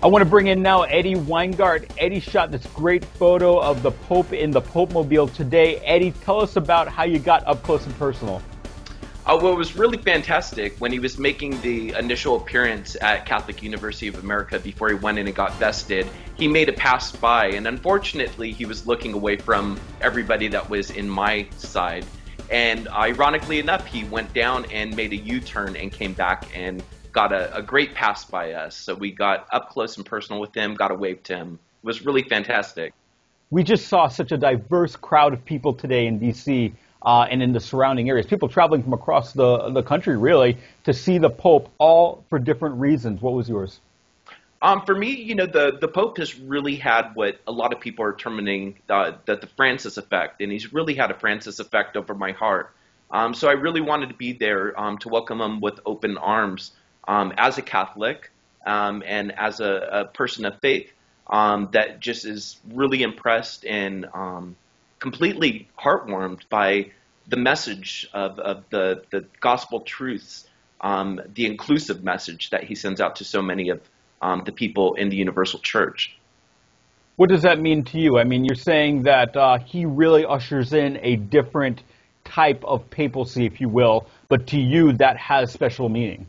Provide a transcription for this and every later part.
I want to bring in now Eddie Weingart. Eddie shot this great photo of the Pope in the Pope Mobile today. Eddie, tell us about how you got up close and personal. Uh, well, it was really fantastic when he was making the initial appearance at Catholic University of America before he went in and got vested. He made a pass by, and unfortunately, he was looking away from everybody that was in my side. And ironically enough, he went down and made a U turn and came back and got a, a, great pass by us. So we got up close and personal with him, got a wave to him. It was really fantastic. We just saw such a diverse crowd of people today in D.C. Uh, and in the surrounding areas. People traveling from across the, the country, really, to see the Pope, all for different reasons. What was yours? Um, for me, you know, the, the Pope has really had what a lot of people are terming uh, the, the Francis effect, and he's really had a Francis effect over my heart. Um, so I really wanted to be there um, to welcome him with open arms um, as a Catholic um, and as a, a, person of faith um, that just is really impressed and um, completely heartwarmed by the message of, of the, the gospel truths, um, the inclusive message that he sends out to so many of the people in the universal church. What does that mean to you? I mean, you're saying that uh, he really ushers in a different type of papacy, if you will, but to you, that has special meaning.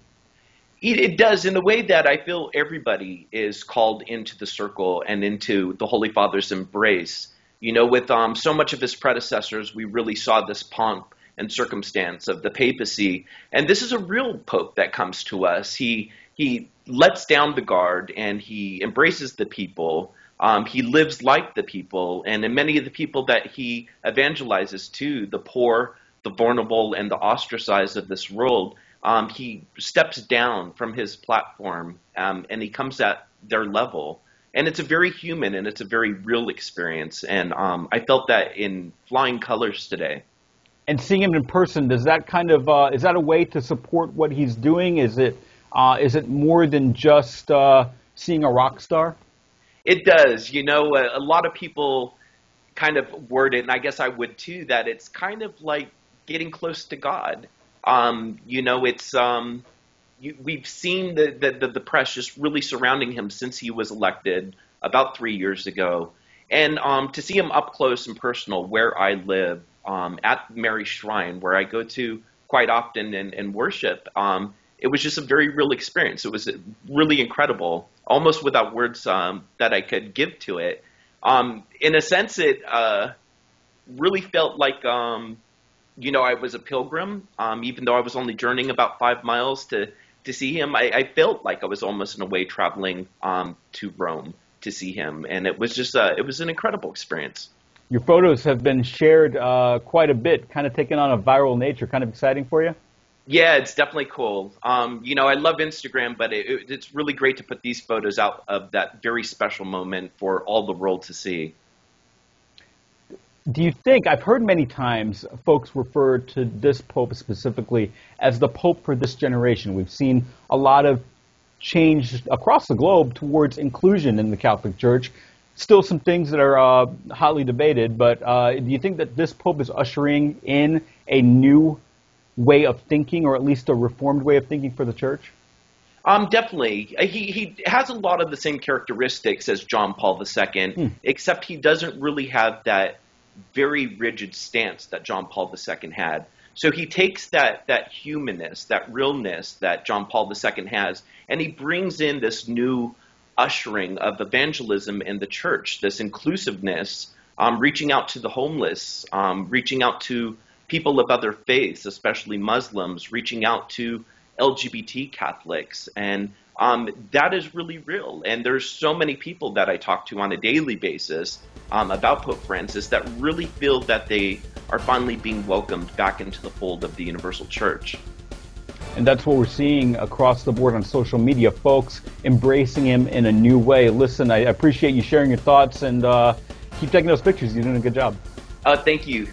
It, does in the way that I feel everybody is called into the circle and into the Holy Father's embrace. You know, with um, so much of his predecessors, we really saw this pomp and circumstance of the papacy, and this is a real pope that comes to us. He he lets down the guard and he embraces the people. Um, he lives like the people, and in many of the people that he evangelizes to, the poor, the vulnerable, and the ostracized of this world, um, he steps down from his platform um, and he comes at their level. And it's a very human and it's a very real experience. And um, I felt that in flying colors today. And seeing him in person, does that kind of uh, is that a way to support what he's doing? Is it uh, is it more than just uh, seeing a rock star? It does. You know, a, a lot of people kind of word it, and I guess I would too, that it's kind of like getting close to God. Um, you know, it's um, you, we've seen the, the, the press just really surrounding him since he was elected about three years ago, and um, to see him up close and personal where I live um, at Mary Shrine, where I go to quite often and, and worship. Um, it was just a very real experience. It was really incredible, almost without words um, that I could give to it. Um, in a sense, it uh, really felt like um, you know, I was a pilgrim, um, even though I was only journeying about five miles to to see him. I, I felt like I was almost in a way traveling um, to Rome to see him, and it was just uh, it was an incredible experience. Your photos have been shared uh, quite a bit, kind of taken on a viral nature. Kind of exciting for you. Yeah, it's definitely cool. Um, you know, I love Instagram, but it, it, it's really great to put these photos out of that very special moment for all the world to see do you think I've heard many times folks refer to this pope specifically as the pope for this generation? We've seen a lot of change across the globe towards inclusion in the Catholic Church. Still, some things that are uh, hotly debated, but uh, do you think that this pope is ushering in a new way of thinking, or at least a reformed way of thinking for the church? Um, definitely. Uh, he he has a lot of the same characteristics as John Paul II, hmm. except he doesn't really have that very rigid stance that John Paul II had. So he takes that that humanness, that realness that John Paul II has, and he brings in this new ushering of evangelism in the church, this inclusiveness, um, reaching out to the homeless, um, reaching out to people of other faiths, especially Muslims, reaching out to LGBT Catholics, and um, that is really real. And there's so many people that I talk to on a daily basis um, about Pope Francis that really feel that they are finally being welcomed back into the fold of the Universal Church. And that's what we're seeing across the board on social media, folks embracing him in a new way. Listen, I appreciate you sharing your thoughts and uh, keep taking those pictures. You're doing a good job. Uh, thank you.